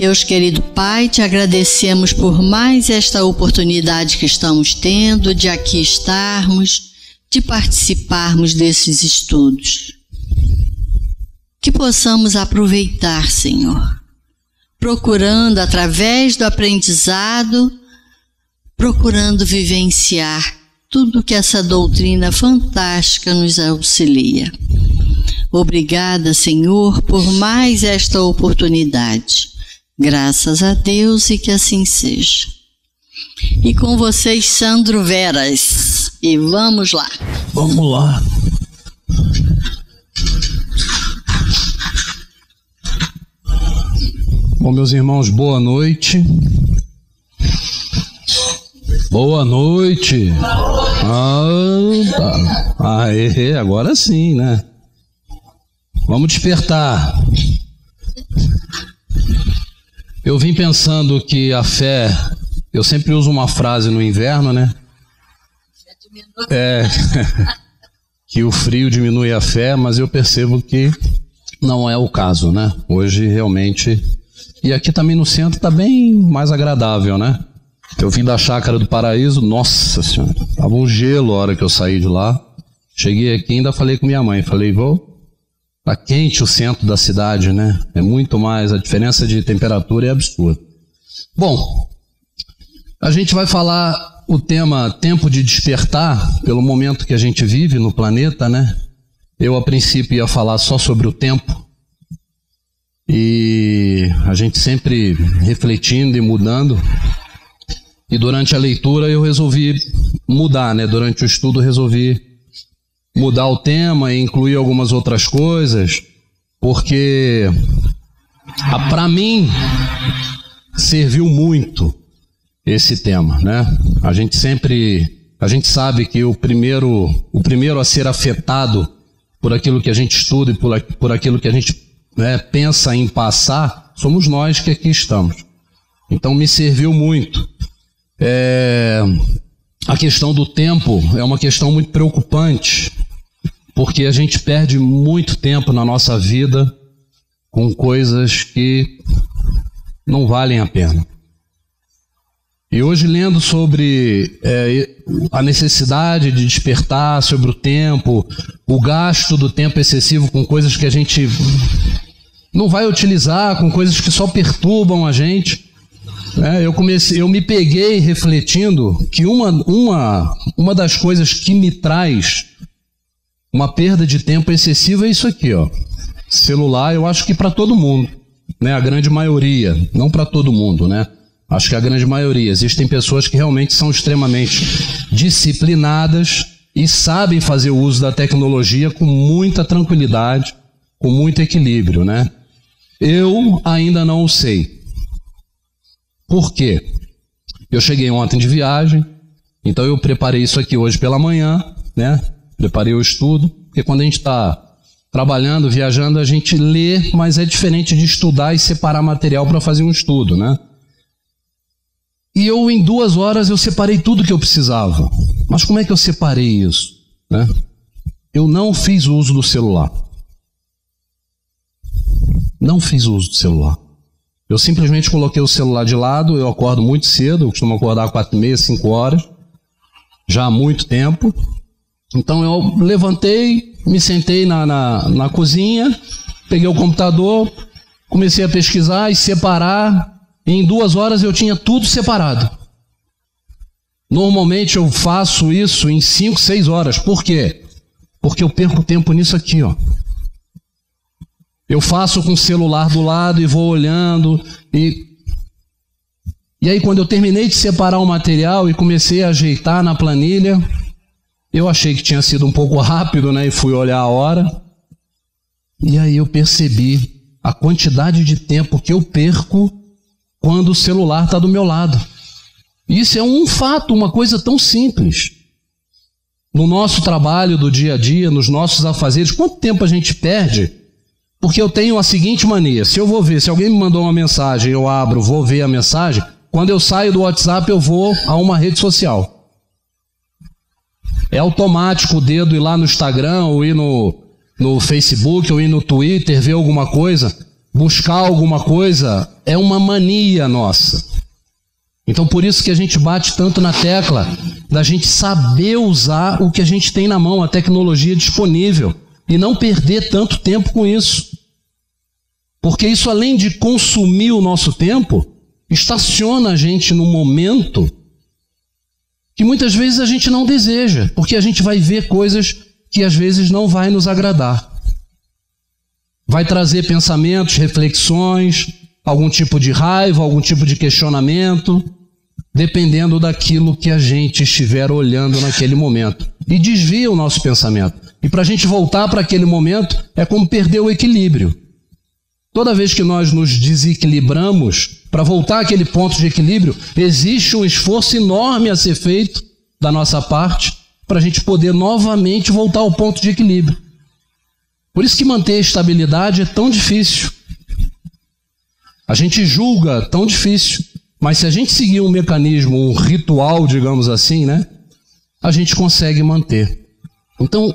Deus querido Pai, te agradecemos por mais esta oportunidade que estamos tendo de aqui estarmos, de participarmos desses estudos. Que possamos aproveitar, Senhor, procurando através do aprendizado, procurando vivenciar tudo que essa doutrina fantástica nos auxilia. Obrigada, Senhor, por mais esta oportunidade. Graças a Deus e que assim seja. E com vocês, Sandro Veras. E vamos lá. Vamos lá. Bom, meus irmãos, boa noite. Boa noite. Ah, tá. Aê, agora sim, né? Vamos despertar. Eu vim pensando que a fé, eu sempre uso uma frase no inverno, né? É, que o frio diminui a fé, mas eu percebo que não é o caso, né? Hoje realmente. E aqui também no centro está bem mais agradável, né? Eu vim da chácara do paraíso, nossa senhora, tava um gelo a hora que eu saí de lá. Cheguei aqui ainda falei com minha mãe, falei, vou Está quente o centro da cidade, né? É muito mais, a diferença de temperatura é absurda. Bom, a gente vai falar o tema tempo de despertar, pelo momento que a gente vive no planeta, né? Eu, a princípio, ia falar só sobre o tempo. E a gente sempre refletindo e mudando. E durante a leitura eu resolvi mudar, né? Durante o estudo resolvi mudar o tema e incluir algumas outras coisas, porque para mim serviu muito esse tema, né? A gente sempre, a gente sabe que o primeiro, o primeiro a ser afetado por aquilo que a gente estuda e por, por aquilo que a gente né, pensa em passar, somos nós que aqui estamos. Então me serviu muito. É, a questão do tempo é uma questão muito preocupante porque a gente perde muito tempo na nossa vida com coisas que não valem a pena. E hoje, lendo sobre é, a necessidade de despertar, sobre o tempo, o gasto do tempo excessivo com coisas que a gente não vai utilizar, com coisas que só perturbam a gente. É, eu comecei, eu me peguei refletindo que uma, uma, uma das coisas que me traz uma perda de tempo excessiva é isso aqui, ó. Celular, eu acho que para todo mundo, né? A grande maioria, não para todo mundo, né? Acho que a grande maioria. Existem pessoas que realmente são extremamente disciplinadas e sabem fazer o uso da tecnologia com muita tranquilidade, com muito equilíbrio, né? Eu ainda não o sei. Por quê? Eu cheguei ontem de viagem, então eu preparei isso aqui hoje pela manhã, né? Preparei o estudo, porque quando a gente está trabalhando, viajando, a gente lê, mas é diferente de estudar e separar material para fazer um estudo, né? E eu, em duas horas, eu separei tudo que eu precisava. Mas como é que eu separei isso? Né? Eu não fiz uso do celular. Não fiz uso do celular. Eu simplesmente coloquei o celular de lado, eu acordo muito cedo, eu costumo acordar quatro e meia, cinco horas, já há muito tempo, então eu levantei, me sentei na, na, na cozinha, peguei o computador, comecei a pesquisar e separar. Em duas horas eu tinha tudo separado. Normalmente eu faço isso em cinco, seis horas. Por quê? Porque eu perco tempo nisso aqui, ó. Eu faço com o celular do lado e vou olhando e e aí quando eu terminei de separar o material e comecei a ajeitar na planilha, eu achei que tinha sido um pouco rápido, né? E fui olhar a hora. E aí eu percebi a quantidade de tempo que eu perco quando o celular está do meu lado. Isso é um fato, uma coisa tão simples. No nosso trabalho do dia a dia, nos nossos afazeres, quanto tempo a gente perde? Porque eu tenho a seguinte mania: se eu vou ver, se alguém me mandou uma mensagem, eu abro, vou ver a mensagem, quando eu saio do WhatsApp, eu vou a uma rede social. É automático o dedo ir lá no Instagram, ou ir no, no Facebook, ou ir no Twitter, ver alguma coisa. buscar alguma coisa é uma mania nossa. Então por isso que a gente bate tanto na tecla da gente saber usar o que a gente tem na mão, a tecnologia disponível, e não perder tanto tempo com isso. Porque isso além de consumir o nosso tempo, estaciona a gente num momento que muitas vezes a gente não deseja, porque a gente vai ver coisas que às vezes não vai nos agradar. Vai trazer pensamentos, reflexões, algum tipo de raiva, algum tipo de questionamento, dependendo daquilo que a gente estiver olhando naquele momento. E desvia o nosso pensamento. E para a gente voltar para aquele momento é como perder o equilíbrio. Toda vez que nós nos desequilibramos, para voltar àquele ponto de equilíbrio, existe um esforço enorme a ser feito da nossa parte para a gente poder novamente voltar ao ponto de equilíbrio. Por isso que manter a estabilidade é tão difícil. A gente julga tão difícil, mas se a gente seguir um mecanismo, um ritual, digamos assim, né, a gente consegue manter. Então,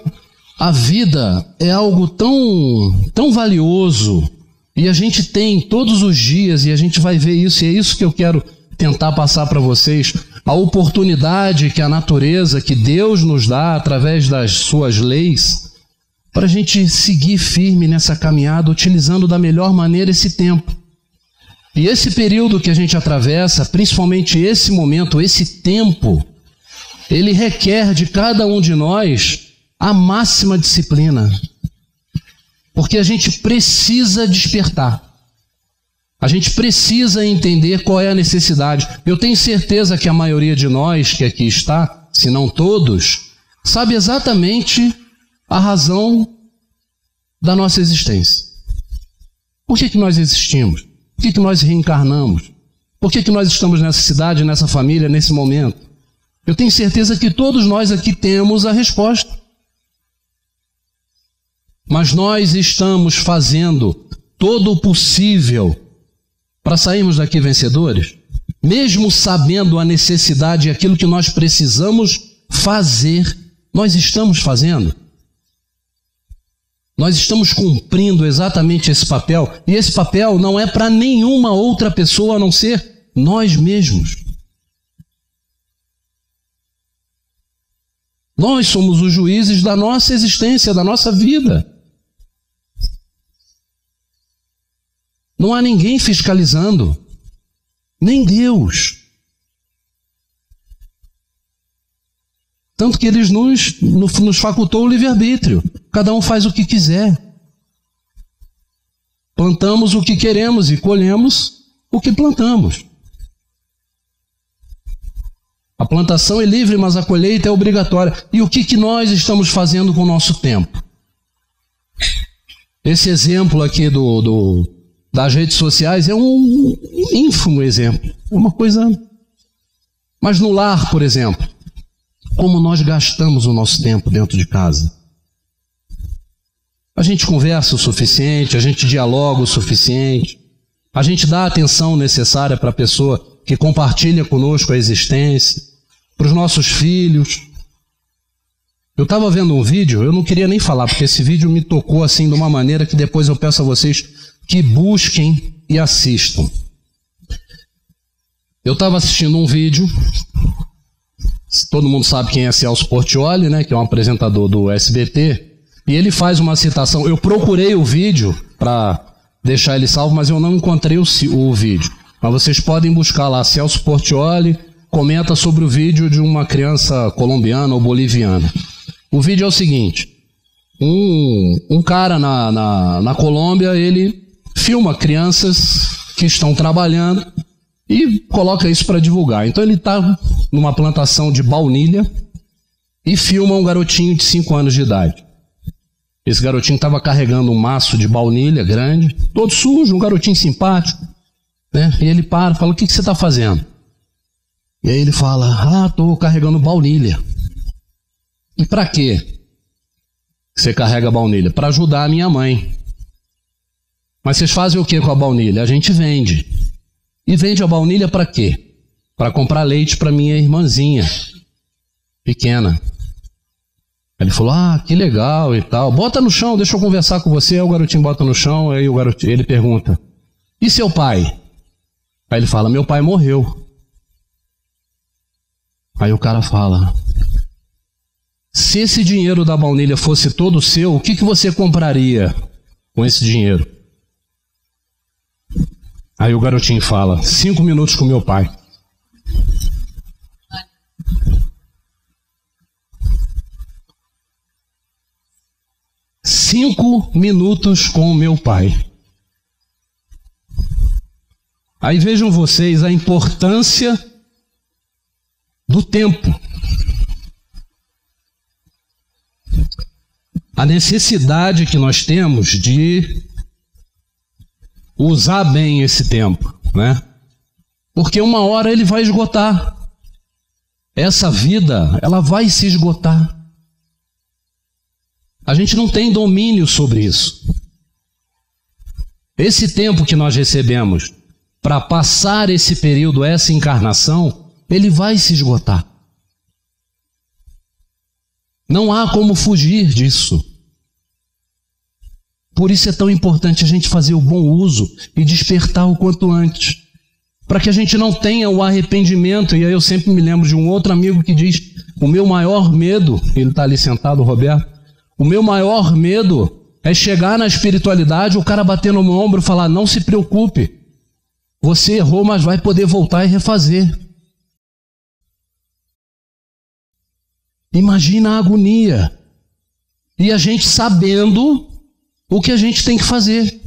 a vida é algo tão, tão valioso e a gente tem todos os dias, e a gente vai ver isso, e é isso que eu quero tentar passar para vocês, a oportunidade que a natureza, que Deus nos dá através das suas leis, para a gente seguir firme nessa caminhada, utilizando da melhor maneira esse tempo. E esse período que a gente atravessa, principalmente esse momento, esse tempo, ele requer de cada um de nós a máxima disciplina. Porque a gente precisa despertar. A gente precisa entender qual é a necessidade. Eu tenho certeza que a maioria de nós que aqui está, se não todos, sabe exatamente a razão da nossa existência. Por que, que nós existimos? Por que, que nós reencarnamos? Por que, que nós estamos nessa cidade, nessa família, nesse momento? Eu tenho certeza que todos nós aqui temos a resposta. Mas nós estamos fazendo todo o possível para sairmos daqui vencedores, mesmo sabendo a necessidade e aquilo que nós precisamos fazer, nós estamos fazendo. Nós estamos cumprindo exatamente esse papel, e esse papel não é para nenhuma outra pessoa a não ser nós mesmos. Nós somos os juízes da nossa existência, da nossa vida. Não há ninguém fiscalizando, nem Deus. Tanto que eles nos, nos facultou o livre-arbítrio. Cada um faz o que quiser. Plantamos o que queremos e colhemos o que plantamos. A plantação é livre, mas a colheita é obrigatória. E o que, que nós estamos fazendo com o nosso tempo? Esse exemplo aqui do, do, das redes sociais é um ínfimo exemplo. É uma coisa. Mas no lar, por exemplo, como nós gastamos o nosso tempo dentro de casa? A gente conversa o suficiente, a gente dialoga o suficiente, a gente dá a atenção necessária para a pessoa que compartilha conosco a existência, para os nossos filhos. Eu estava vendo um vídeo, eu não queria nem falar, porque esse vídeo me tocou assim de uma maneira que depois eu peço a vocês que busquem e assistam. Eu estava assistindo um vídeo, todo mundo sabe quem é Celso Portioli, né, que é um apresentador do SBT, e ele faz uma citação. Eu procurei o vídeo para deixar ele salvo, mas eu não encontrei o, o vídeo. Mas vocês podem buscar lá, Celso Portioli comenta sobre o vídeo de uma criança colombiana ou boliviana. O vídeo é o seguinte: um, um cara na, na, na Colômbia, ele filma crianças que estão trabalhando e coloca isso para divulgar. Então ele está numa plantação de baunilha e filma um garotinho de 5 anos de idade. Esse garotinho estava carregando um maço de baunilha grande, todo sujo, um garotinho simpático. Né? E ele para fala: O que, que você está fazendo? E aí ele fala: Ah, estou carregando baunilha. E para quê? Você carrega baunilha? Para ajudar a minha mãe. Mas vocês fazem o que com a baunilha? A gente vende. E vende a baunilha para quê? Para comprar leite para minha irmãzinha pequena. Ele falou: Ah, que legal e tal. Bota no chão, deixa eu conversar com você. Aí o garotinho bota no chão, aí o garotinho, ele pergunta: E seu pai? Aí ele fala: Meu pai morreu. Aí o cara fala: Se esse dinheiro da baunilha fosse todo seu, o que, que você compraria com esse dinheiro? Aí o garotinho fala: Cinco minutos com meu pai. cinco minutos com o meu pai. Aí vejam vocês a importância do tempo. A necessidade que nós temos de usar bem esse tempo, né? Porque uma hora ele vai esgotar. Essa vida, ela vai se esgotar. A gente não tem domínio sobre isso. Esse tempo que nós recebemos para passar esse período, essa encarnação, ele vai se esgotar. Não há como fugir disso. Por isso é tão importante a gente fazer o bom uso e despertar o quanto antes. Para que a gente não tenha o arrependimento. E aí eu sempre me lembro de um outro amigo que diz: o meu maior medo, ele está ali sentado, Roberto, o meu maior medo é chegar na espiritualidade, o cara bater no meu ombro e falar: não se preocupe, você errou, mas vai poder voltar e refazer. Imagina a agonia. E a gente sabendo o que a gente tem que fazer.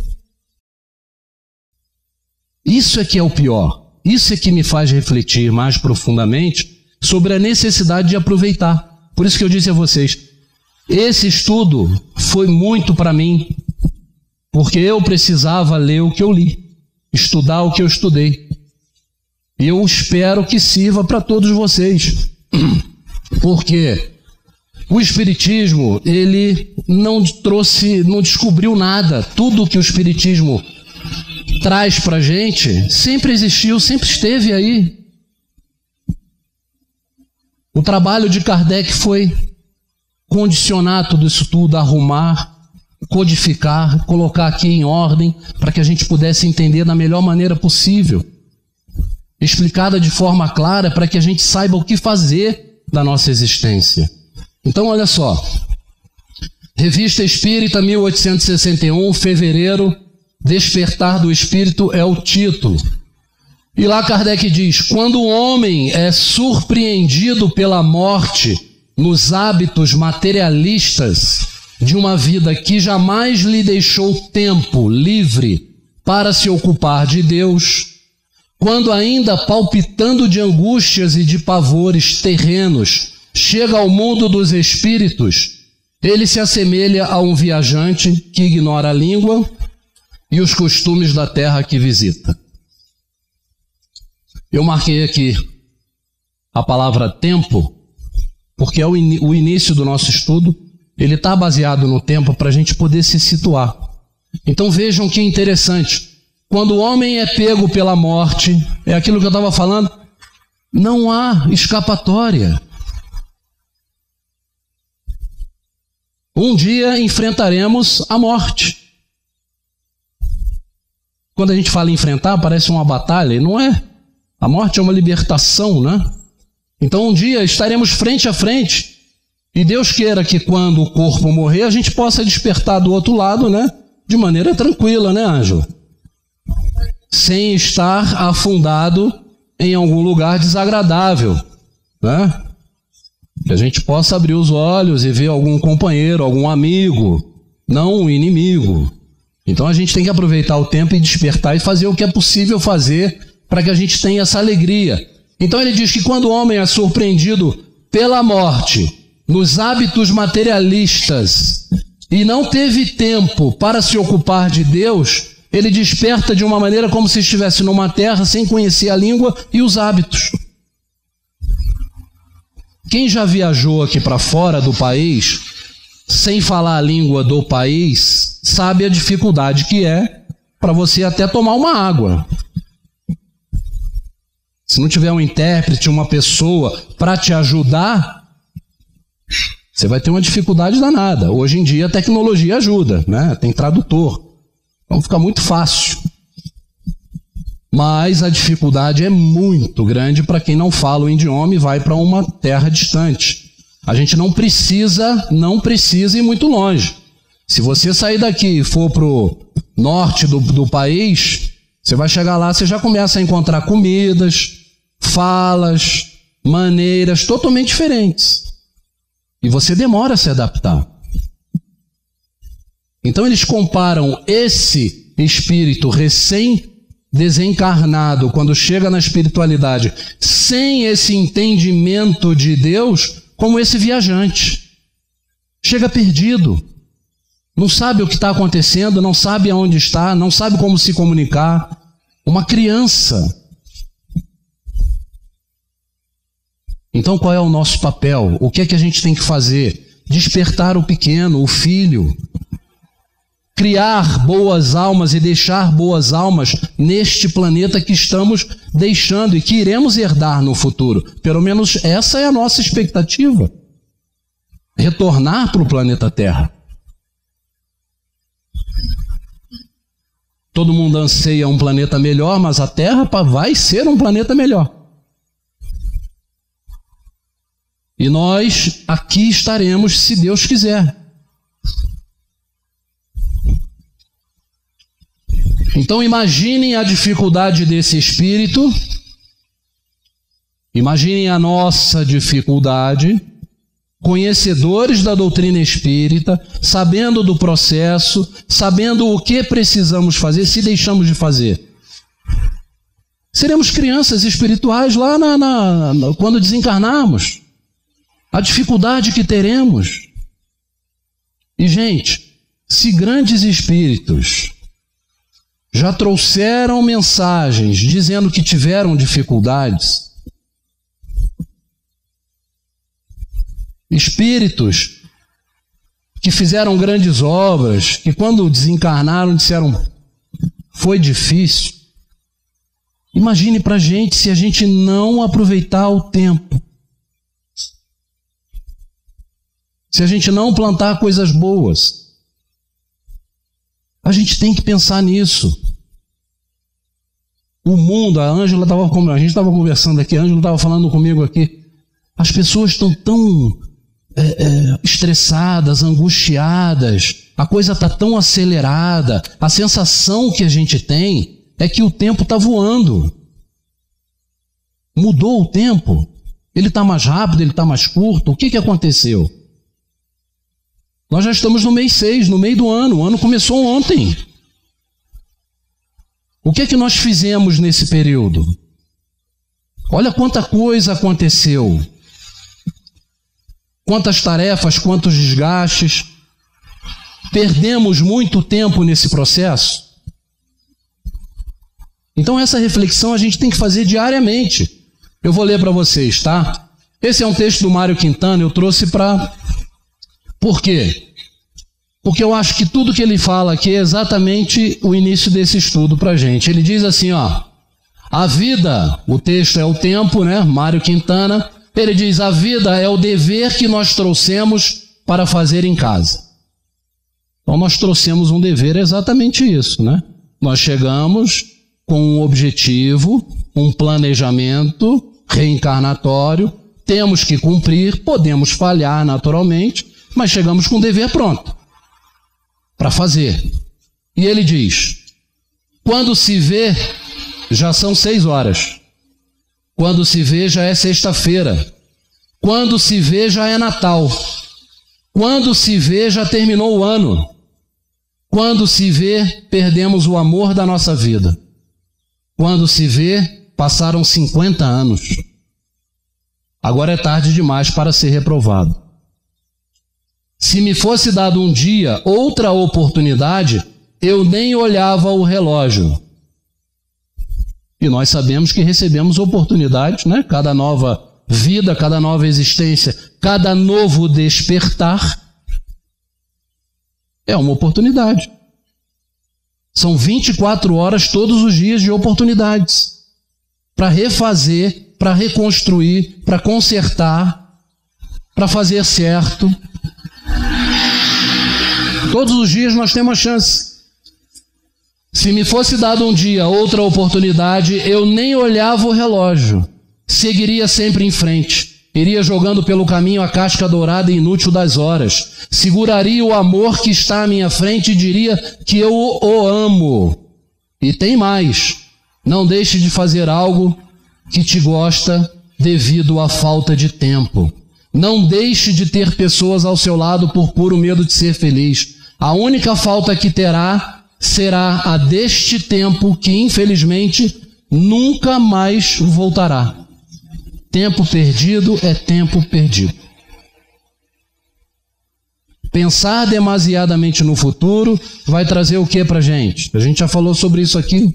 Isso é que é o pior. Isso é que me faz refletir mais profundamente sobre a necessidade de aproveitar. Por isso que eu disse a vocês: esse estudo foi muito para mim, porque eu precisava ler o que eu li, estudar o que eu estudei. E eu espero que sirva para todos vocês, porque o Espiritismo, ele não trouxe, não descobriu nada. Tudo que o Espiritismo traz para gente sempre existiu, sempre esteve aí. O trabalho de Kardec foi condicionar tudo isso tudo, arrumar, codificar, colocar aqui em ordem, para que a gente pudesse entender da melhor maneira possível. Explicada de forma clara para que a gente saiba o que fazer da nossa existência. Então, olha só. Revista Espírita, 1861, fevereiro, Despertar do Espírito é o título. E lá Kardec diz: quando o homem é surpreendido pela morte, nos hábitos materialistas de uma vida que jamais lhe deixou tempo livre para se ocupar de Deus, quando ainda palpitando de angústias e de pavores terrenos, chega ao mundo dos espíritos, ele se assemelha a um viajante que ignora a língua e os costumes da terra que visita. Eu marquei aqui a palavra tempo porque é o, in, o início do nosso estudo, ele está baseado no tempo para a gente poder se situar. Então vejam que interessante. Quando o homem é pego pela morte, é aquilo que eu estava falando, não há escapatória. Um dia enfrentaremos a morte. Quando a gente fala enfrentar, parece uma batalha, e não é. A morte é uma libertação, né? Então um dia estaremos frente a frente. E Deus queira que quando o corpo morrer, a gente possa despertar do outro lado, né? De maneira tranquila, né, Ângelo? Sem estar afundado em algum lugar desagradável, né? Que a gente possa abrir os olhos e ver algum companheiro, algum amigo, não um inimigo. Então a gente tem que aproveitar o tempo e despertar e fazer o que é possível fazer para que a gente tenha essa alegria então ele diz que quando o homem é surpreendido pela morte, nos hábitos materialistas, e não teve tempo para se ocupar de Deus, ele desperta de uma maneira como se estivesse numa terra sem conhecer a língua e os hábitos. Quem já viajou aqui para fora do país, sem falar a língua do país, sabe a dificuldade que é para você até tomar uma água. Se não tiver um intérprete, uma pessoa para te ajudar, Você vai ter uma dificuldade danada. Hoje em dia a tecnologia ajuda, né? Tem tradutor. Então fica muito fácil. Mas a dificuldade é muito grande para quem não fala o idioma e vai para uma terra distante. A gente não precisa, não precisa ir muito longe. Se você sair daqui e for para o norte do, do país, você vai chegar lá, você já começa a encontrar comidas, falas, maneiras totalmente diferentes. E você demora a se adaptar. Então eles comparam esse espírito recém desencarnado, quando chega na espiritualidade, sem esse entendimento de Deus, como esse viajante. Chega perdido, não sabe o que está acontecendo, não sabe aonde está, não sabe como se comunicar. Uma criança. Então qual é o nosso papel? O que é que a gente tem que fazer? Despertar o pequeno, o filho. Criar boas almas e deixar boas almas neste planeta que estamos deixando e que iremos herdar no futuro. Pelo menos essa é a nossa expectativa. Retornar para o planeta Terra. Todo mundo anseia um planeta melhor, mas a Terra vai ser um planeta melhor. E nós aqui estaremos se Deus quiser. Então imaginem a dificuldade desse espírito, imaginem a nossa dificuldade conhecedores da doutrina espírita, sabendo do processo, sabendo o que precisamos fazer, se deixamos de fazer. Seremos crianças espirituais lá na, na, na, quando desencarnarmos. A dificuldade que teremos. E, gente, se grandes espíritos já trouxeram mensagens dizendo que tiveram dificuldades, espíritos que fizeram grandes obras, que quando desencarnaram disseram: foi difícil. Imagine para a gente se a gente não aproveitar o tempo. Se a gente não plantar coisas boas. A gente tem que pensar nisso. O mundo, a Ângela estava a gente estava conversando aqui, a Ângela estava falando comigo aqui. As pessoas estão tão é, é, estressadas, angustiadas, a coisa está tão acelerada, a sensação que a gente tem é que o tempo está voando. Mudou o tempo? Ele está mais rápido, ele está mais curto? O que, que aconteceu? Nós já estamos no mês 6, no meio do ano. O ano começou ontem. O que é que nós fizemos nesse período? Olha quanta coisa aconteceu quantas tarefas, quantos desgastes. Perdemos muito tempo nesse processo. Então, essa reflexão a gente tem que fazer diariamente. Eu vou ler para vocês, tá? Esse é um texto do Mário Quintana, eu trouxe para. Por quê? Porque eu acho que tudo que ele fala aqui é exatamente o início desse estudo para gente. Ele diz assim, ó. A vida, o texto é o tempo, né? Mário Quintana. Ele diz: a vida é o dever que nós trouxemos para fazer em casa. Então nós trouxemos um dever, exatamente isso, né? Nós chegamos com um objetivo, um planejamento reencarnatório, temos que cumprir, podemos falhar naturalmente, mas chegamos com o dever pronto para fazer. E ele diz: quando se vê, já são seis horas. Quando se vê, já é sexta-feira. Quando se vê, já é Natal. Quando se vê, já terminou o ano. Quando se vê, perdemos o amor da nossa vida. Quando se vê, passaram 50 anos. Agora é tarde demais para ser reprovado. Se me fosse dado um dia outra oportunidade, eu nem olhava o relógio. E nós sabemos que recebemos oportunidades, né? Cada nova vida, cada nova existência, cada novo despertar é uma oportunidade. São 24 horas todos os dias de oportunidades para refazer, para reconstruir, para consertar. para fazer certo. Todos os dias nós temos chance. Se me fosse dado um dia outra oportunidade, eu nem olhava o relógio, seguiria sempre em frente. Iria jogando pelo caminho a casca dourada e inútil das horas. Seguraria o amor que está à minha frente e diria que eu o amo. E tem mais. Não deixe de fazer algo que te gosta devido à falta de tempo. Não deixe de ter pessoas ao seu lado por puro medo de ser feliz. A única falta que terá será a deste tempo que, infelizmente, nunca mais voltará. Tempo perdido é tempo perdido. Pensar demasiadamente no futuro vai trazer o que para gente? A gente já falou sobre isso aqui.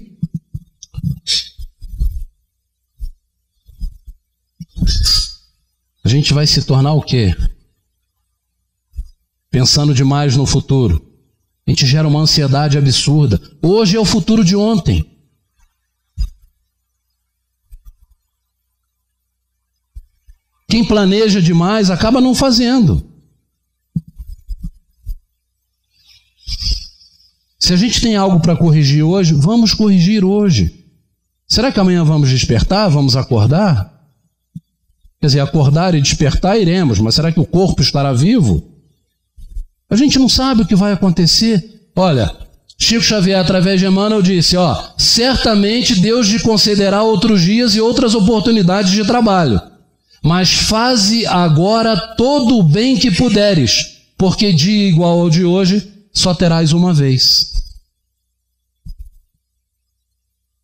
Gente vai se tornar o quê? Pensando demais no futuro. A gente gera uma ansiedade absurda. Hoje é o futuro de ontem. Quem planeja demais acaba não fazendo. Se a gente tem algo para corrigir hoje, vamos corrigir hoje. Será que amanhã vamos despertar? Vamos acordar? Quer dizer, acordar e despertar iremos, mas será que o corpo estará vivo? A gente não sabe o que vai acontecer. Olha, Chico Xavier, através de Emmanuel, disse: Ó, certamente Deus lhe concederá outros dias e outras oportunidades de trabalho mas faze agora todo o bem que puderes, porque dia igual ao de hoje só terás uma vez.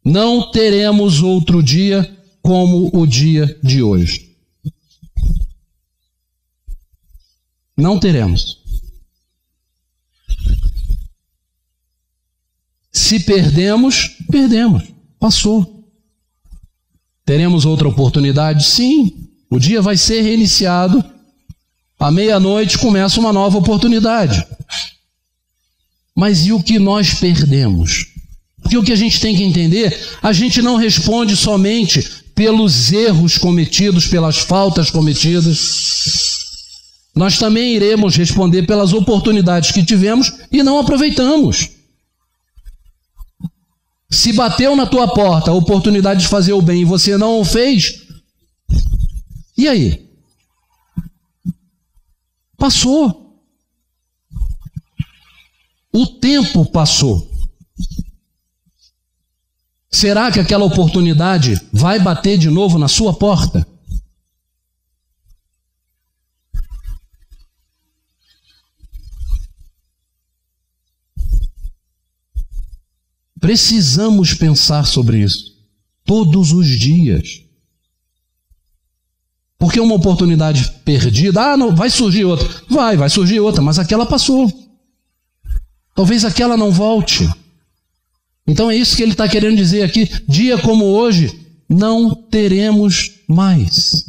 Não teremos outro dia como o dia de hoje. Não teremos. Se perdemos, perdemos. Passou. Teremos outra oportunidade? Sim. O dia vai ser reiniciado. À meia-noite começa uma nova oportunidade. Mas e o que nós perdemos? Porque o que a gente tem que entender, a gente não responde somente pelos erros cometidos, pelas faltas cometidas. Nós também iremos responder pelas oportunidades que tivemos e não aproveitamos. Se bateu na tua porta a oportunidade de fazer o bem e você não o fez, e aí? Passou. O tempo passou. Será que aquela oportunidade vai bater de novo na sua porta? Precisamos pensar sobre isso todos os dias. Porque uma oportunidade perdida, ah, não, vai surgir outra. Vai, vai surgir outra, mas aquela passou. Talvez aquela não volte. Então é isso que ele está querendo dizer aqui. Dia como hoje, não teremos mais.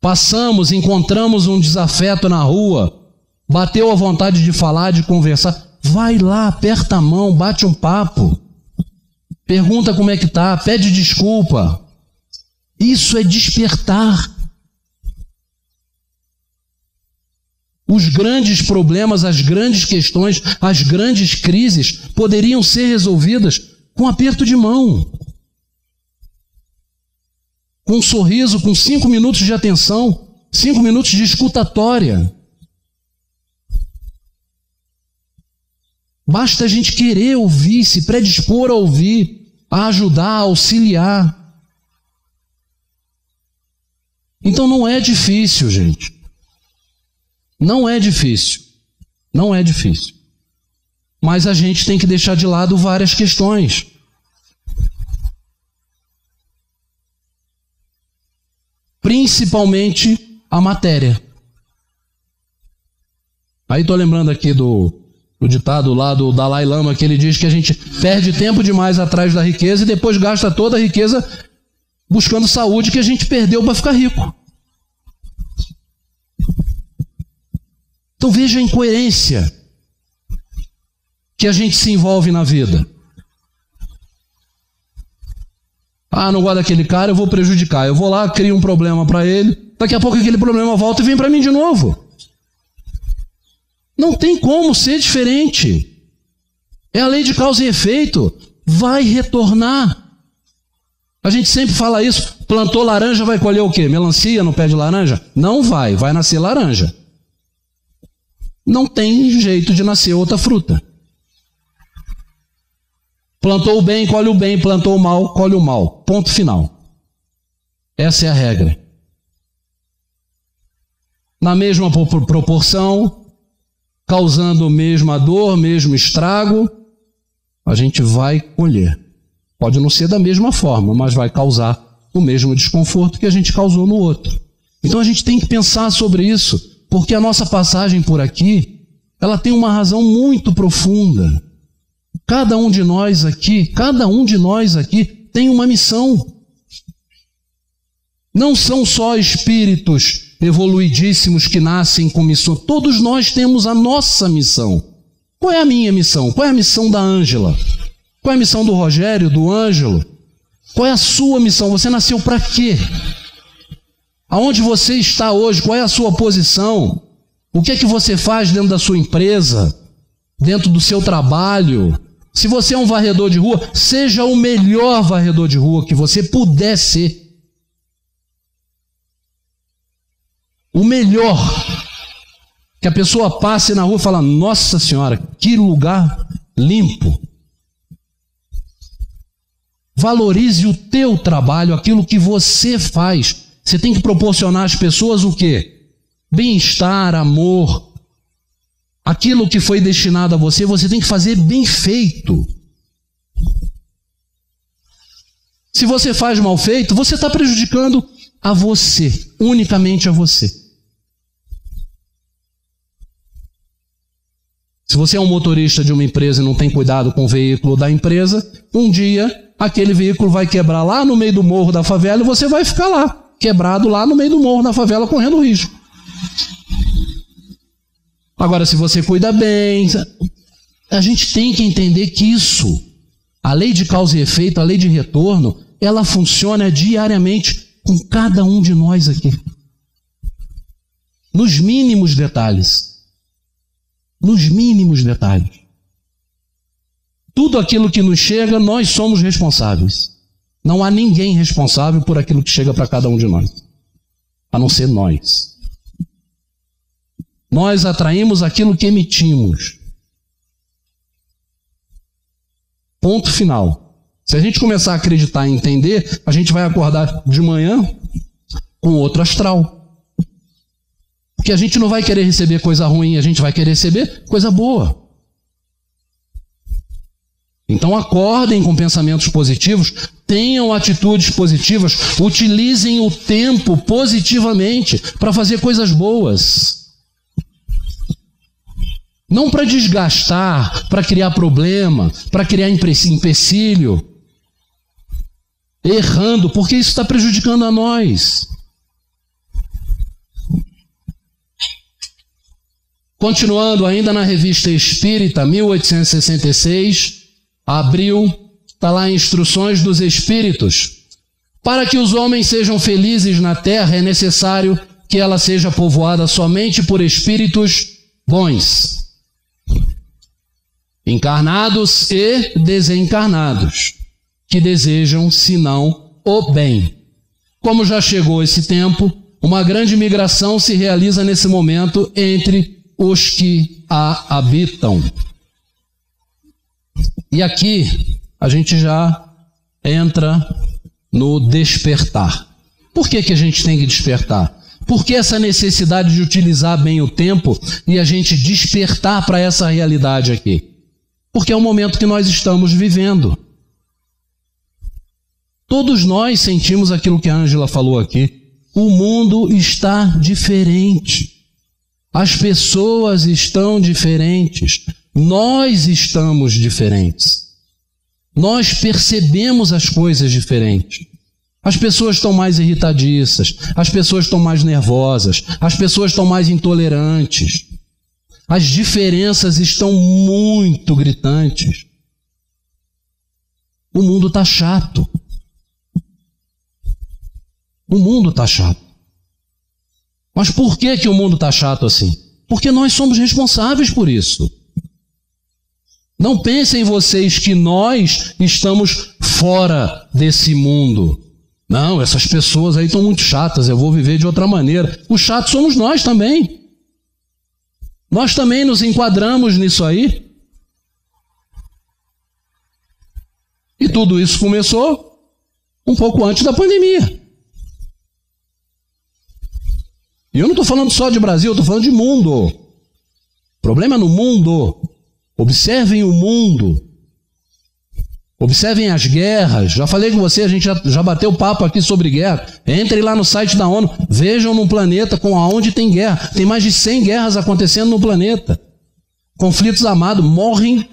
Passamos, encontramos um desafeto na rua, bateu a vontade de falar, de conversar. Vai lá, aperta a mão, bate um papo. Pergunta como é que tá, pede desculpa. Isso é despertar. Os grandes problemas, as grandes questões, as grandes crises poderiam ser resolvidas com um aperto de mão, com um sorriso, com cinco minutos de atenção, cinco minutos de escutatória. Basta a gente querer ouvir, se predispor a ouvir, a ajudar, a auxiliar. Então não é difícil, gente. Não é difícil. Não é difícil. Mas a gente tem que deixar de lado várias questões. Principalmente a matéria. Aí estou lembrando aqui do, do ditado lá do Dalai Lama, que ele diz que a gente perde tempo demais atrás da riqueza e depois gasta toda a riqueza buscando saúde que a gente perdeu para ficar rico. Então veja a incoerência que a gente se envolve na vida. Ah, não gosto daquele cara, eu vou prejudicar. Eu vou lá, crio um problema para ele. Daqui a pouco aquele problema volta e vem para mim de novo. Não tem como ser diferente. É a lei de causa e efeito. Vai retornar. A gente sempre fala isso. Plantou laranja, vai colher o quê? Melancia no pé de laranja? Não vai, vai nascer laranja. Não tem jeito de nascer outra fruta. Plantou o bem, colhe o bem, plantou o mal, colhe o mal. Ponto final. Essa é a regra. Na mesma proporção, causando a mesma dor, mesmo estrago, a gente vai colher. Pode não ser da mesma forma, mas vai causar o mesmo desconforto que a gente causou no outro. Então a gente tem que pensar sobre isso, porque a nossa passagem por aqui, ela tem uma razão muito profunda. Cada um de nós aqui, cada um de nós aqui tem uma missão. Não são só espíritos evoluidíssimos que nascem com missão. Todos nós temos a nossa missão. Qual é a minha missão? Qual é a missão da Ângela? Qual é a missão do Rogério, do Ângelo? Qual é a sua missão? Você nasceu para quê? Aonde você está hoje? Qual é a sua posição? O que é que você faz dentro da sua empresa? Dentro do seu trabalho? Se você é um varredor de rua, seja o melhor varredor de rua que você puder ser. O melhor. Que a pessoa passe na rua e fala: Nossa Senhora, que lugar limpo. Valorize o teu trabalho, aquilo que você faz. Você tem que proporcionar às pessoas o quê? Bem-estar, amor, aquilo que foi destinado a você, você tem que fazer bem feito. Se você faz mal feito, você está prejudicando a você, unicamente a você. Se você é um motorista de uma empresa e não tem cuidado com o veículo da empresa, um dia aquele veículo vai quebrar lá no meio do morro da favela e você vai ficar lá, quebrado lá no meio do morro da favela, correndo risco. Agora, se você cuida bem, a gente tem que entender que isso, a lei de causa e efeito, a lei de retorno, ela funciona diariamente com cada um de nós aqui. Nos mínimos detalhes. Nos mínimos detalhes. Tudo aquilo que nos chega, nós somos responsáveis. Não há ninguém responsável por aquilo que chega para cada um de nós, a não ser nós. Nós atraímos aquilo que emitimos. Ponto final. Se a gente começar a acreditar e entender, a gente vai acordar de manhã com outro astral. Porque a gente não vai querer receber coisa ruim, a gente vai querer receber coisa boa. Então acordem com pensamentos positivos, tenham atitudes positivas, utilizem o tempo positivamente para fazer coisas boas. Não para desgastar, para criar problema, para criar empecilho. Errando, porque isso está prejudicando a nós. Continuando ainda na revista Espírita, 1866, abril, está lá Instruções dos Espíritos. Para que os homens sejam felizes na terra, é necessário que ela seja povoada somente por espíritos bons encarnados e desencarnados, que desejam, senão, o bem. Como já chegou esse tempo, uma grande migração se realiza nesse momento entre os que a habitam. E aqui a gente já entra no despertar. Por que, que a gente tem que despertar? Por que essa necessidade de utilizar bem o tempo e a gente despertar para essa realidade aqui? Porque é o momento que nós estamos vivendo. Todos nós sentimos aquilo que a Ângela falou aqui. O mundo está diferente. As pessoas estão diferentes. Nós estamos diferentes. Nós percebemos as coisas diferentes. As pessoas estão mais irritadiças, as pessoas estão mais nervosas, as pessoas estão mais intolerantes. As diferenças estão muito gritantes. O mundo está chato. O mundo está chato. Mas por que, que o mundo está chato assim? Porque nós somos responsáveis por isso. Não pensem vocês que nós estamos fora desse mundo. Não, essas pessoas aí estão muito chatas, eu vou viver de outra maneira. Os chatos somos nós também. Nós também nos enquadramos nisso aí. E tudo isso começou um pouco antes da pandemia. E eu não estou falando só de Brasil, estou falando de mundo. Problema no mundo. Observem o mundo. Observem as guerras. Já falei com você, a gente já, já bateu papo aqui sobre guerra. Entrem lá no site da ONU, vejam no planeta com aonde tem guerra. Tem mais de 100 guerras acontecendo no planeta. Conflitos armados, morrem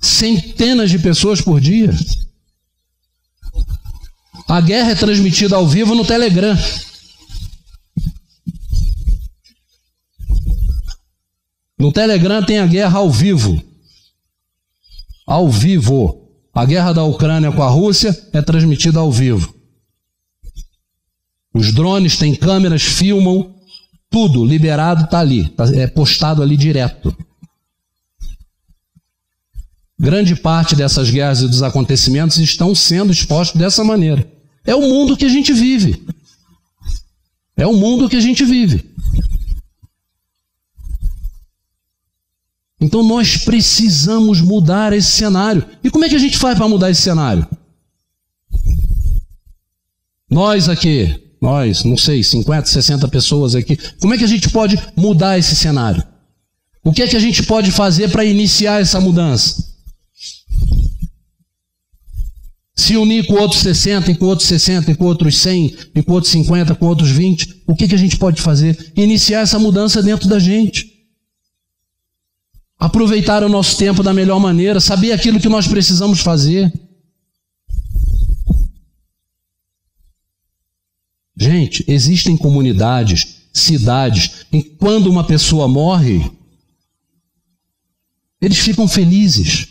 centenas de pessoas por dia. A guerra é transmitida ao vivo no Telegram. No Telegram tem a guerra ao vivo. Ao vivo. A guerra da Ucrânia com a Rússia é transmitida ao vivo. Os drones têm câmeras, filmam, tudo liberado está ali, tá, é postado ali direto. Grande parte dessas guerras e dos acontecimentos estão sendo expostos dessa maneira. É o mundo que a gente vive. É o mundo que a gente vive. Então nós precisamos mudar esse cenário. E como é que a gente faz para mudar esse cenário? Nós aqui, nós, não sei, 50, 60 pessoas aqui, como é que a gente pode mudar esse cenário? O que é que a gente pode fazer para iniciar essa mudança? Se unir com outros 60, com outros 60, com outros 100, com outros 50, com outros 20, o que, é que a gente pode fazer? Iniciar essa mudança dentro da gente aproveitar o nosso tempo da melhor maneira, saber aquilo que nós precisamos fazer. Gente, existem comunidades, cidades, em quando uma pessoa morre, eles ficam felizes,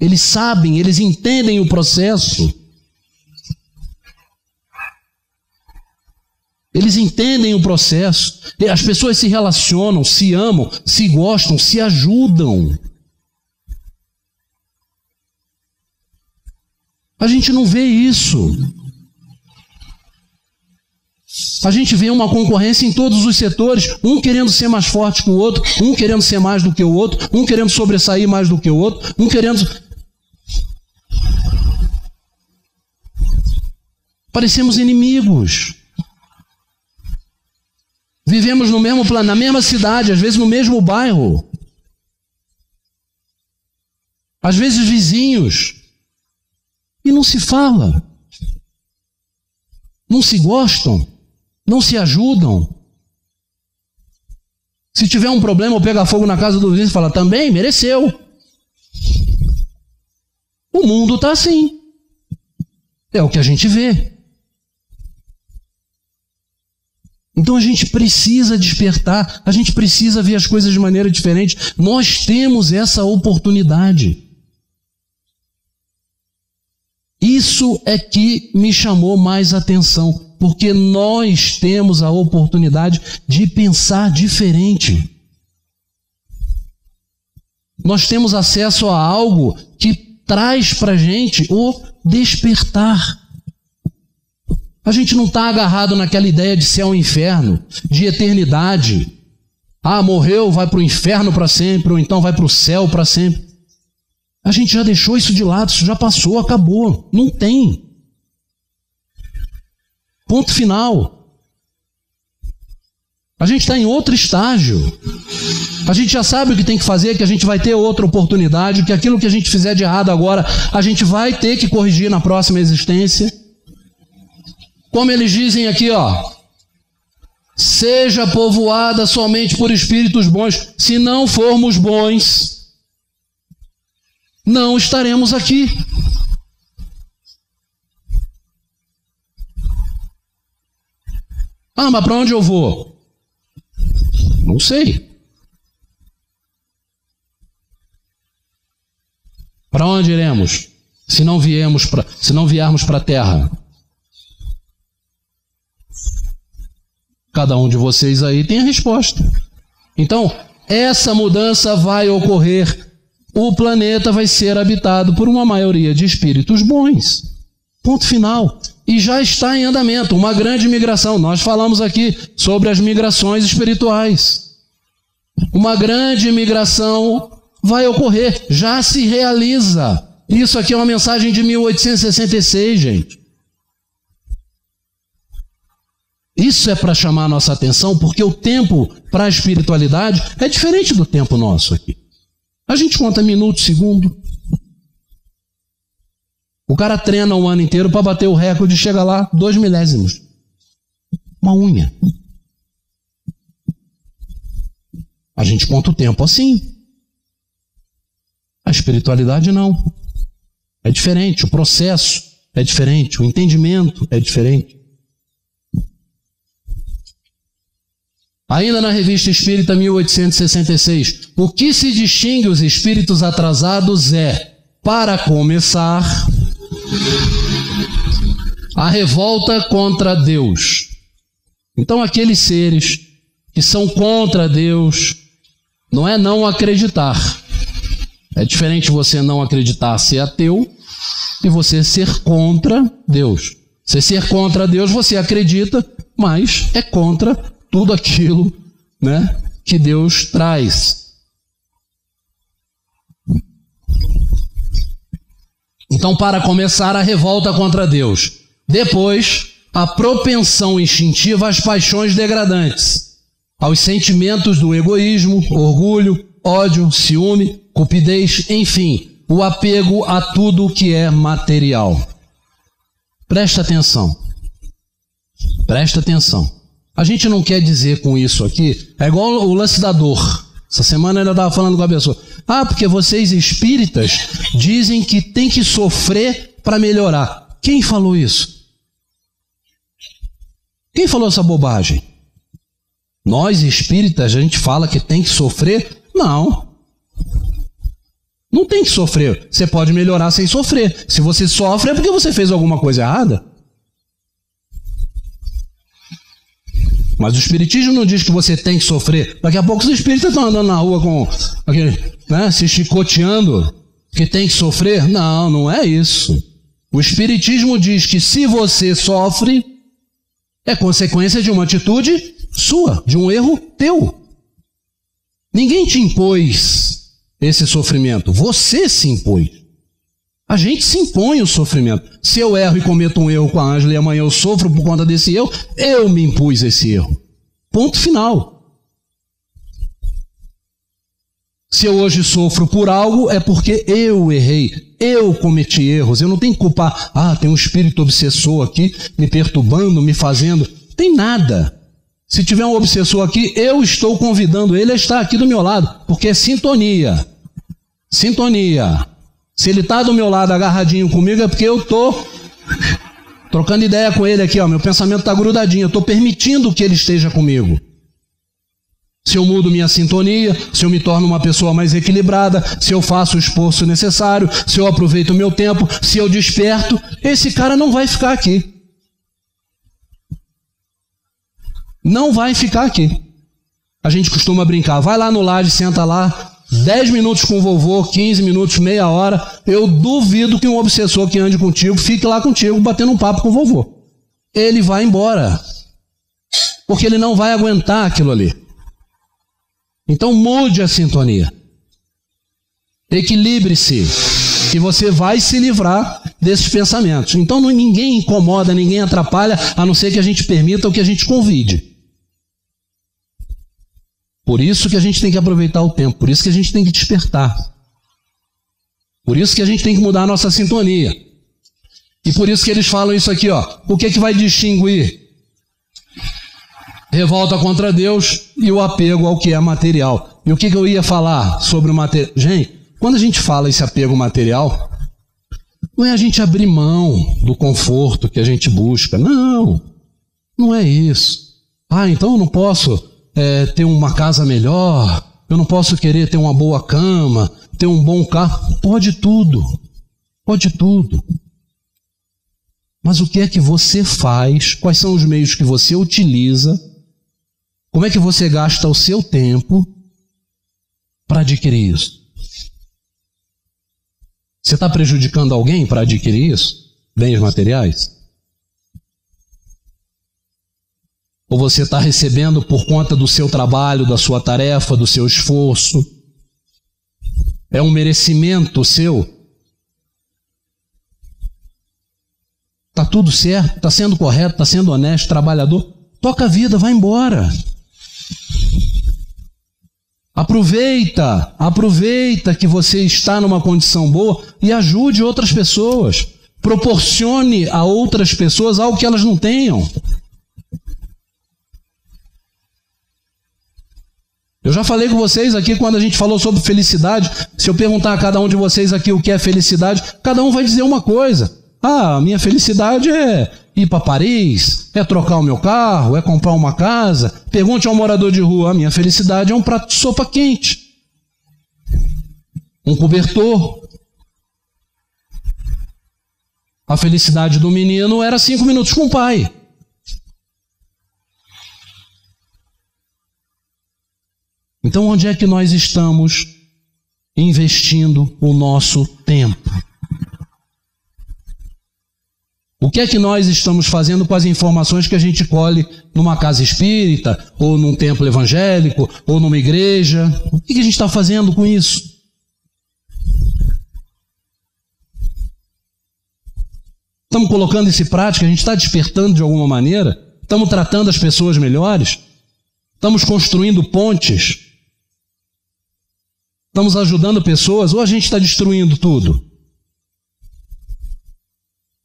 eles sabem, eles entendem o processo. Eles entendem o processo. As pessoas se relacionam, se amam, se gostam, se ajudam. A gente não vê isso. A gente vê uma concorrência em todos os setores, um querendo ser mais forte que o outro, um querendo ser mais do que o outro, um querendo sobressair mais do que o outro, um querendo. Parecemos inimigos. Vivemos no mesmo plano, na mesma cidade, às vezes no mesmo bairro. Às vezes vizinhos. E não se fala. Não se gostam. Não se ajudam. Se tiver um problema ou pegar fogo na casa do vizinho, fala, também mereceu. O mundo está assim. É o que a gente vê. Então a gente precisa despertar, a gente precisa ver as coisas de maneira diferente. Nós temos essa oportunidade. Isso é que me chamou mais atenção, porque nós temos a oportunidade de pensar diferente. Nós temos acesso a algo que traz para a gente o despertar. A gente não está agarrado naquela ideia de céu e inferno, de eternidade. Ah, morreu, vai para o inferno para sempre, ou então vai para o céu para sempre. A gente já deixou isso de lado, isso já passou, acabou. Não tem. Ponto final. A gente está em outro estágio. A gente já sabe o que tem que fazer, que a gente vai ter outra oportunidade, que aquilo que a gente fizer de errado agora, a gente vai ter que corrigir na próxima existência. Como eles dizem aqui, ó. Seja povoada somente por espíritos bons. Se não formos bons, não estaremos aqui. Ah, mas para onde eu vou? Não sei. Para onde iremos? Se não viemos para, se não viermos para a terra. Cada um de vocês aí tem a resposta. Então, essa mudança vai ocorrer. O planeta vai ser habitado por uma maioria de espíritos bons. Ponto final. E já está em andamento uma grande migração. Nós falamos aqui sobre as migrações espirituais. Uma grande migração vai ocorrer, já se realiza. Isso aqui é uma mensagem de 1866, gente. Isso é para chamar a nossa atenção, porque o tempo para a espiritualidade é diferente do tempo nosso aqui. A gente conta minuto, segundo. O cara treina um ano inteiro para bater o recorde e chega lá dois milésimos. Uma unha. A gente conta o tempo assim. A espiritualidade não. É diferente, o processo é diferente, o entendimento é diferente. Ainda na Revista Espírita 1866, o que se distingue os espíritos atrasados é, para começar, a revolta contra Deus. Então, aqueles seres que são contra Deus, não é não acreditar. É diferente você não acreditar ser ateu e você ser contra Deus. Você ser contra Deus, você acredita, mas é contra tudo aquilo né, que Deus traz. Então, para começar, a revolta contra Deus. Depois, a propensão instintiva às paixões degradantes, aos sentimentos do egoísmo, orgulho, ódio, ciúme, cupidez, enfim, o apego a tudo que é material. Presta atenção. Presta atenção. A gente não quer dizer com isso aqui, é igual o lance da dor. Essa semana eu estava falando com a pessoa. Ah, porque vocês espíritas dizem que tem que sofrer para melhorar. Quem falou isso? Quem falou essa bobagem? Nós espíritas, a gente fala que tem que sofrer? Não. Não tem que sofrer. Você pode melhorar sem sofrer. Se você sofre é porque você fez alguma coisa errada. Mas o Espiritismo não diz que você tem que sofrer. Daqui a pouco os espíritas estão andando na rua com aquele, né, se chicoteando, que tem que sofrer. Não, não é isso. O Espiritismo diz que se você sofre, é consequência de uma atitude sua, de um erro teu. Ninguém te impôs esse sofrimento, você se impôs. A gente se impõe o sofrimento. Se eu erro e cometo um erro com a Ângela e amanhã eu sofro por conta desse erro, eu me impus esse erro. Ponto final. Se eu hoje sofro por algo, é porque eu errei, eu cometi erros. Eu não tenho que culpar, ah, tem um espírito obsessor aqui me perturbando, me fazendo. Tem nada. Se tiver um obsessor aqui, eu estou convidando ele a estar aqui do meu lado, porque é sintonia. Sintonia. Se ele está do meu lado agarradinho comigo, é porque eu estou trocando ideia com ele aqui, ó. Meu pensamento está grudadinho, eu estou permitindo que ele esteja comigo. Se eu mudo minha sintonia, se eu me torno uma pessoa mais equilibrada, se eu faço o esforço necessário, se eu aproveito o meu tempo, se eu desperto, esse cara não vai ficar aqui. Não vai ficar aqui. A gente costuma brincar, vai lá no laje, senta lá, 10 minutos com o vovô, 15 minutos, meia hora, eu duvido que um obsessor que ande contigo fique lá contigo batendo um papo com o vovô. Ele vai embora. Porque ele não vai aguentar aquilo ali. Então mude a sintonia. Equilibre-se. E você vai se livrar desses pensamentos. Então ninguém incomoda, ninguém atrapalha, a não ser que a gente permita ou que a gente convide. Por isso que a gente tem que aproveitar o tempo, por isso que a gente tem que despertar. Por isso que a gente tem que mudar a nossa sintonia. E por isso que eles falam isso aqui, ó. O que é que vai distinguir revolta contra Deus e o apego ao que é material? E o que, que eu ia falar sobre o material? Gente, quando a gente fala esse apego material, não é a gente abrir mão do conforto que a gente busca. Não, não é isso. Ah, então eu não posso é, ter uma casa melhor, eu não posso querer ter uma boa cama, ter um bom carro. Pode tudo, pode tudo. Mas o que é que você faz? Quais são os meios que você utiliza Como é que você gasta o seu tempo para adquirir isso? Você está prejudicando alguém para adquirir isso? Bens materiais? Ou você está recebendo por conta do seu trabalho, da sua tarefa, do seu esforço? É um merecimento seu? Está tudo certo? Está sendo correto? Está sendo honesto, trabalhador? Toca a vida, vai embora. Aproveita, aproveita que você está numa condição boa e ajude outras pessoas. Proporcione a outras pessoas algo que elas não tenham. Eu já falei com vocês aqui quando a gente falou sobre felicidade. Se eu perguntar a cada um de vocês aqui o que é felicidade, cada um vai dizer uma coisa. Ah, a minha felicidade é ir para Paris, é trocar o meu carro, é comprar uma casa. Pergunte ao morador de rua: a minha felicidade é um prato de sopa quente, um cobertor. A felicidade do menino era cinco minutos com o pai. Então, onde é que nós estamos investindo o nosso tempo? O que é que nós estamos fazendo com as informações que a gente colhe numa casa espírita, ou num templo evangélico, ou numa igreja? O que a gente está fazendo com isso? Estamos colocando isso em prática? A gente está despertando de alguma maneira? Estamos tratando as pessoas melhores? Estamos construindo pontes? Estamos ajudando pessoas? Ou a gente está destruindo tudo?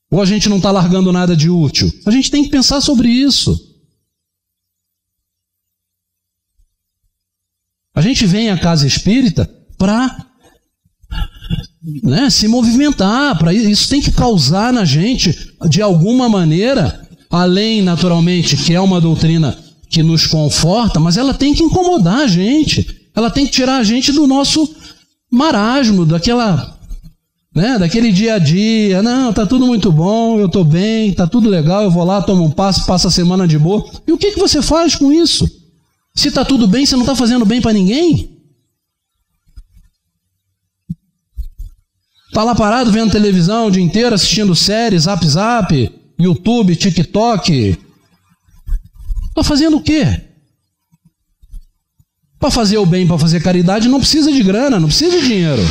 Ou a gente não está largando nada de útil? A gente tem que pensar sobre isso. A gente vem à casa espírita para né, se movimentar, para isso tem que causar na gente, de alguma maneira, além naturalmente que é uma doutrina que nos conforta, mas ela tem que incomodar a gente, ela tem que tirar a gente do nosso marasmo, daquela né? Daquele dia a dia, não, tá tudo muito bom, eu tô bem, tá tudo legal, eu vou lá, tomo um passo, passo a semana de boa. E o que, que você faz com isso? Se tá tudo bem, você não tá fazendo bem para ninguém? Tá lá parado vendo televisão o dia inteiro, assistindo séries, zap zap, YouTube, TikTok. Tá fazendo o quê? Para fazer o bem, para fazer caridade, não precisa de grana, não precisa de dinheiro.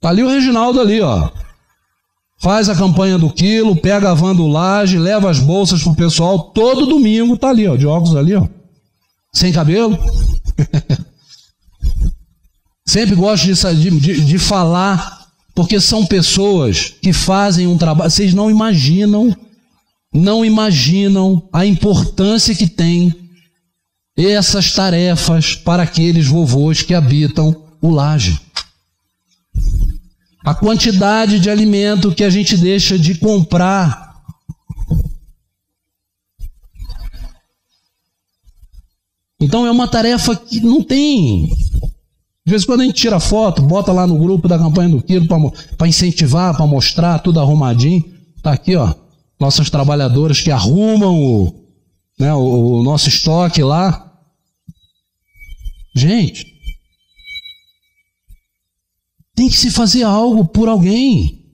Tá ali o Reginaldo ali, ó. Faz a campanha do quilo, pega a van do laje, leva as bolsas pro pessoal. Todo domingo tá ali, ó, de óculos ali, ó. Sem cabelo. Sempre gosto de, de, de falar, porque são pessoas que fazem um trabalho. Vocês não imaginam, não imaginam a importância que tem essas tarefas para aqueles vovôs que habitam o laje a quantidade de alimento que a gente deixa de comprar. Então é uma tarefa que não tem. De vez em quando a gente tira foto, bota lá no grupo da campanha do quilo para incentivar, para mostrar, tudo arrumadinho. Tá aqui, ó. Nossas trabalhadoras que arrumam o, né, o, o nosso estoque lá. Gente, tem que se fazer algo por alguém.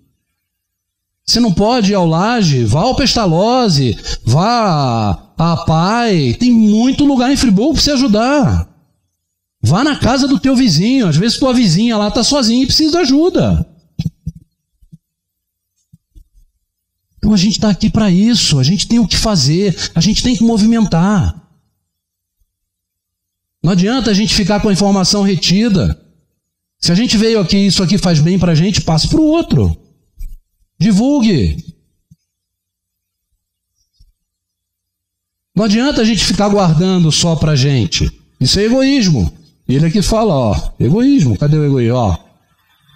Você não pode ir ao Laje, vá ao Pestalozzi, vá à Pai. Tem muito lugar em Friburgo para você ajudar. Vá na casa do teu vizinho. Às vezes tua vizinha lá está sozinha e precisa de ajuda. Então a gente está aqui para isso. A gente tem o que fazer. A gente tem que movimentar. Não adianta a gente ficar com a informação retida. Se a gente veio aqui e isso aqui faz bem para a gente, passe para o outro. Divulgue. Não adianta a gente ficar guardando só para a gente. Isso é egoísmo. Ele aqui fala, ó, egoísmo. Cadê o egoísmo? Ó,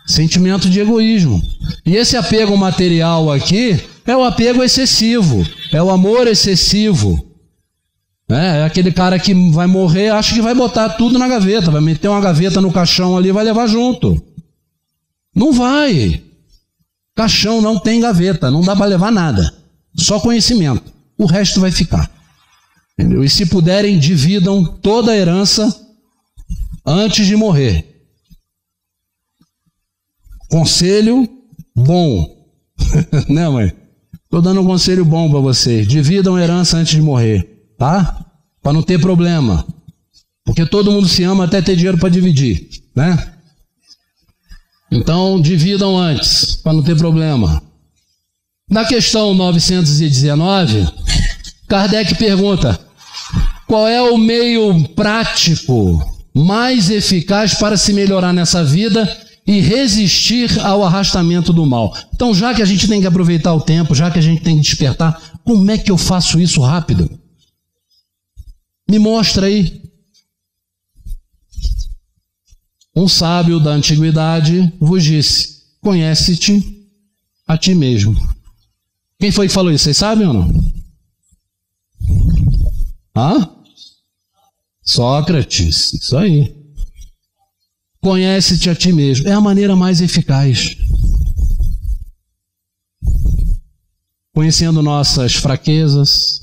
sentimento de egoísmo. E esse apego material aqui é o apego excessivo, é o amor excessivo. É, é aquele cara que vai morrer, acha que vai botar tudo na gaveta, vai meter uma gaveta no caixão ali e vai levar junto. Não vai. Caixão não tem gaveta, não dá para levar nada. Só conhecimento. o resto vai ficar. Entendeu? E se puderem, dividam toda a herança antes de morrer. Conselho bom. né, mãe? Estou dando um conselho bom para vocês. Dividam herança antes de morrer, tá? Para não ter problema. Porque todo mundo se ama até ter dinheiro para dividir, né? Então, dividam antes, para não ter problema. Na questão 919, Kardec pergunta: qual é o meio prático mais eficaz para se melhorar nessa vida e resistir ao arrastamento do mal? Então, já que a gente tem que aproveitar o tempo, já que a gente tem que despertar, como é que eu faço isso rápido? Me mostra aí. Um sábio da antiguidade vos disse: Conhece-te a ti mesmo. Quem foi que falou isso? Vocês sabem ou não? Hã? Sócrates, isso aí. Conhece-te a ti mesmo. É a maneira mais eficaz. Conhecendo nossas fraquezas,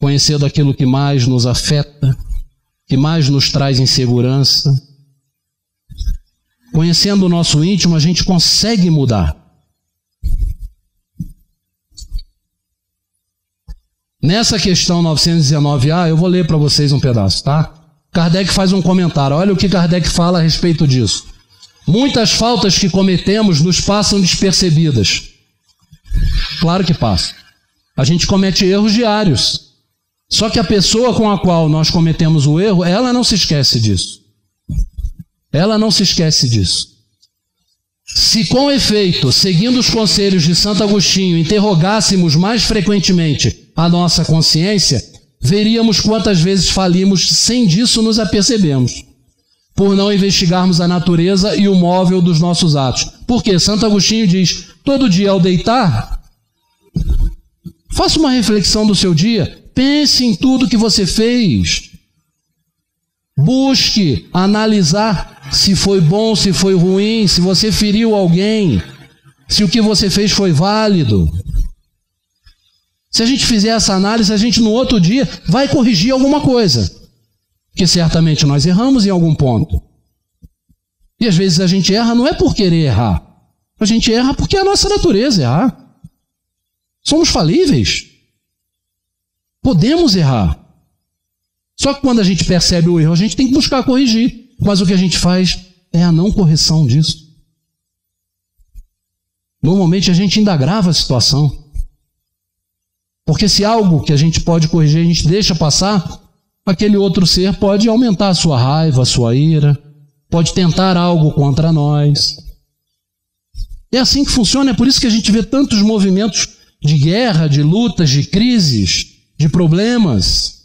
conhecendo aquilo que mais nos afeta, que mais nos traz insegurança. Conhecendo o nosso íntimo, a gente consegue mudar. Nessa questão 919A, eu vou ler para vocês um pedaço, tá? Kardec faz um comentário. Olha o que Kardec fala a respeito disso. Muitas faltas que cometemos nos passam despercebidas. Claro que passa. A gente comete erros diários. Só que a pessoa com a qual nós cometemos o erro, ela não se esquece disso. Ela não se esquece disso. Se com efeito, seguindo os conselhos de Santo Agostinho, interrogássemos mais frequentemente a nossa consciência, veríamos quantas vezes falimos sem disso nos apercebemos, por não investigarmos a natureza e o móvel dos nossos atos. Porque Santo Agostinho diz: todo dia ao deitar, faça uma reflexão do seu dia, pense em tudo que você fez. Busque analisar se foi bom, se foi ruim, se você feriu alguém, se o que você fez foi válido. Se a gente fizer essa análise, a gente no outro dia vai corrigir alguma coisa. Que certamente nós erramos em algum ponto. E às vezes a gente erra não é por querer errar. A gente erra porque é a nossa natureza errar. Somos falíveis. Podemos errar. Só que quando a gente percebe o erro, a gente tem que buscar corrigir. Mas o que a gente faz é a não correção disso. Normalmente a gente ainda agrava a situação. Porque se algo que a gente pode corrigir a gente deixa passar, aquele outro ser pode aumentar a sua raiva, a sua ira, pode tentar algo contra nós. É assim que funciona, é por isso que a gente vê tantos movimentos de guerra, de lutas, de crises, de problemas.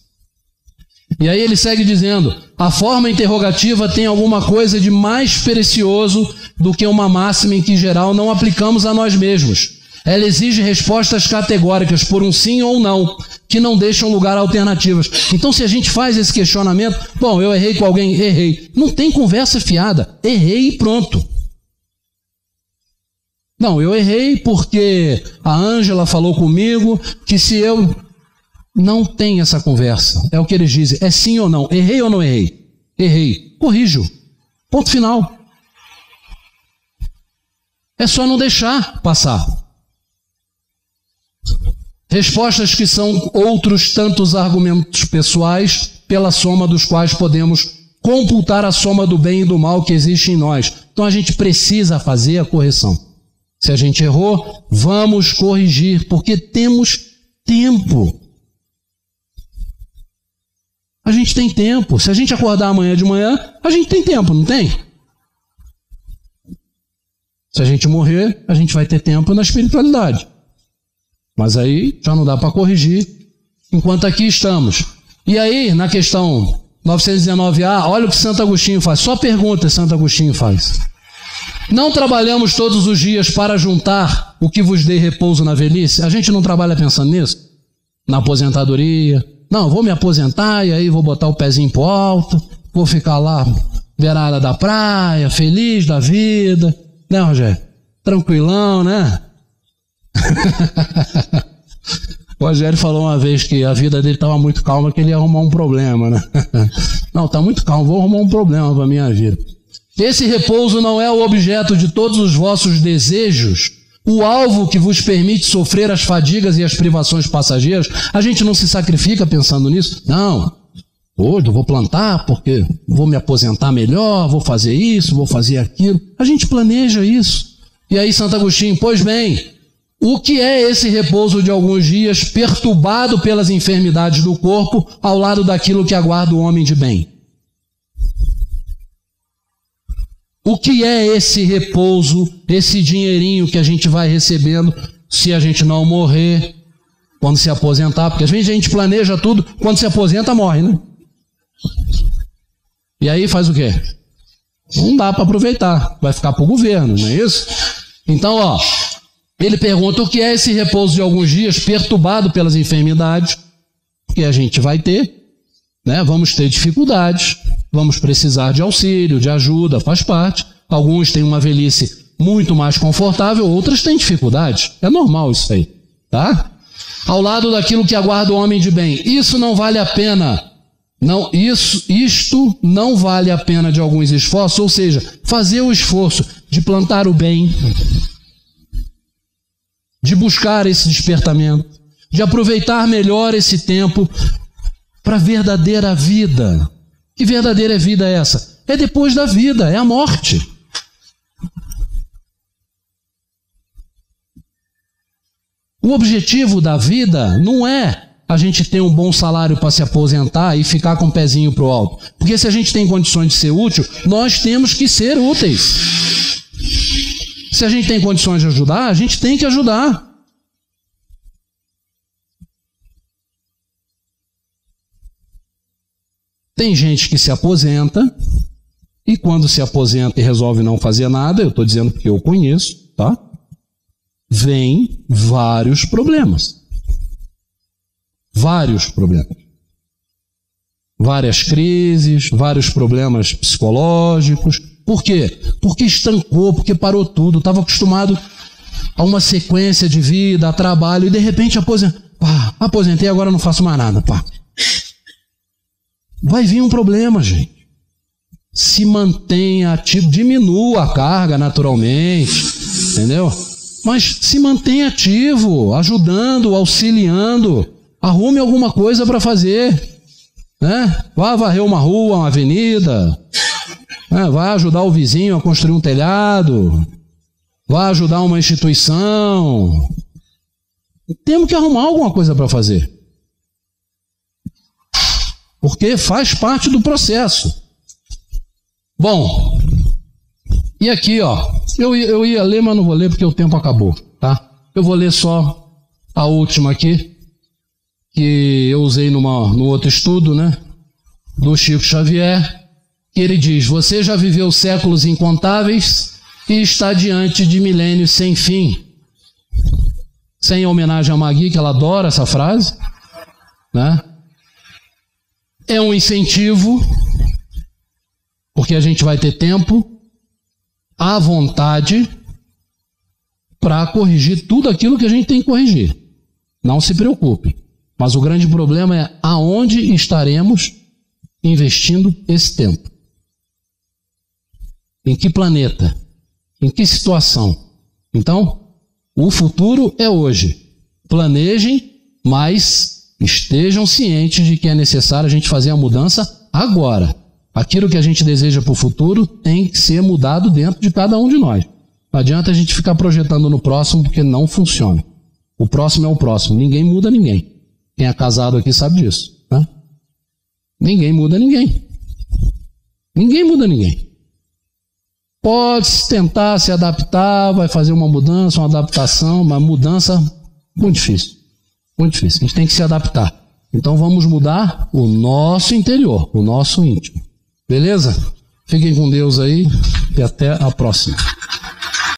E aí ele segue dizendo: a forma interrogativa tem alguma coisa de mais precioso do que uma máxima em que, em geral, não aplicamos a nós mesmos. Ela exige respostas categóricas por um sim ou não, que não deixam lugar a alternativas. Então, se a gente faz esse questionamento, bom, eu errei com alguém, errei. Não tem conversa fiada. Errei e pronto. Não, eu errei porque a Ângela falou comigo que se eu não tem essa conversa. É o que eles dizem. É sim ou não. Errei ou não errei? Errei. Corrijo. Ponto final. É só não deixar passar. Respostas que são outros tantos argumentos pessoais, pela soma dos quais podemos computar a soma do bem e do mal que existe em nós. Então a gente precisa fazer a correção. Se a gente errou, vamos corrigir, porque temos tempo. A gente tem tempo. Se a gente acordar amanhã de manhã, a gente tem tempo, não tem? Se a gente morrer, a gente vai ter tempo na espiritualidade. Mas aí já não dá para corrigir enquanto aqui estamos. E aí, na questão 919A, olha o que Santo Agostinho faz. Só pergunta Santo Agostinho faz. Não trabalhamos todos os dias para juntar o que vos dê repouso na velhice? A gente não trabalha pensando nisso? Na aposentadoria, não, vou me aposentar e aí vou botar o pezinho pro alto, vou ficar lá, beirada da praia, feliz da vida. Né, Rogério? Tranquilão, né? O Rogério falou uma vez que a vida dele estava muito calma, que ele ia arrumar um problema, né? Não, está muito calmo, vou arrumar um problema para minha vida. Esse repouso não é o objeto de todos os vossos desejos, o alvo que vos permite sofrer as fadigas e as privações passageiras. A gente não se sacrifica pensando nisso. Não. Hoje eu vou plantar porque vou me aposentar melhor, vou fazer isso, vou fazer aquilo. A gente planeja isso. E aí, Santo Agostinho, pois bem, o que é esse repouso de alguns dias perturbado pelas enfermidades do corpo ao lado daquilo que aguarda o homem de bem? O que é esse repouso, esse dinheirinho que a gente vai recebendo se a gente não morrer, quando se aposentar? Porque às vezes a gente planeja tudo, quando se aposenta, morre, né? E aí faz o quê? Não dá para aproveitar, vai ficar para o governo, não é isso? Então, ó, ele pergunta o que é esse repouso de alguns dias perturbado pelas enfermidades, que a gente vai ter, né? Vamos ter dificuldades, vamos precisar de auxílio, de ajuda, faz parte. Alguns têm uma velhice muito mais confortável, outras têm dificuldades. É normal isso aí, tá? Ao lado daquilo que aguarda o homem de bem. Isso não vale a pena. Não, isso, isto não vale a pena de alguns esforços, ou seja, fazer o esforço de plantar o bem, de buscar esse despertamento, de aproveitar melhor esse tempo para a verdadeira vida. Que verdadeira vida é essa? É depois da vida, é a morte. O objetivo da vida não é a gente ter um bom salário para se aposentar e ficar com o pezinho para o alto. Porque se a gente tem condições de ser útil, nós temos que ser úteis. Se a gente tem condições de ajudar, a gente tem que ajudar. Tem gente que se aposenta e quando se aposenta e resolve não fazer nada, eu estou dizendo porque eu conheço, tá? Vem vários problemas. Vários problemas. Várias crises, vários problemas psicológicos, por quê? Porque estancou, porque parou tudo, estava acostumado a uma sequência de vida, a trabalho, e de repente aposentei. Pá, aposentei, agora não faço mais nada. Pá. Vai vir um problema, gente. Se mantenha ativo, diminua a carga naturalmente, entendeu? Mas se mantenha ativo, ajudando, auxiliando, arrume alguma coisa para fazer, né? Vá varrer uma rua, uma avenida, é, vai ajudar o vizinho a construir um telhado, vai ajudar uma instituição. Temos que arrumar alguma coisa para fazer. Porque faz parte do processo. Bom, e aqui, ó, eu, eu ia ler, mas não vou ler porque o tempo acabou, tá? Eu vou ler só a última aqui, que eu usei numa, no outro estudo, né? Do Chico Xavier, ele diz: Você já viveu séculos incontáveis e está diante de milênios sem fim. Sem homenagem a Magui, que ela adora essa frase, né? É um incentivo, porque a gente vai ter tempo, à vontade, para corrigir tudo aquilo que a gente tem que corrigir. Não se preocupe. Mas o grande problema é aonde estaremos investindo esse tempo. Em que planeta? Em que situação? Então, o futuro é hoje. Planejem, mas estejam cientes de que é necessário a gente fazer a mudança agora. Aquilo que a gente deseja para o futuro tem que ser mudado dentro de cada um de nós. Não adianta a gente ficar projetando no próximo porque não funciona. O próximo é o próximo. Ninguém muda ninguém. Quem é casado aqui sabe disso. Né? Ninguém muda ninguém. Ninguém muda ninguém. Pode tentar se adaptar, vai fazer uma mudança, uma adaptação, uma mudança muito difícil. Muito difícil. A gente tem que se adaptar. Então vamos mudar o nosso interior, o nosso íntimo. Beleza? Fiquem com Deus aí e até a próxima.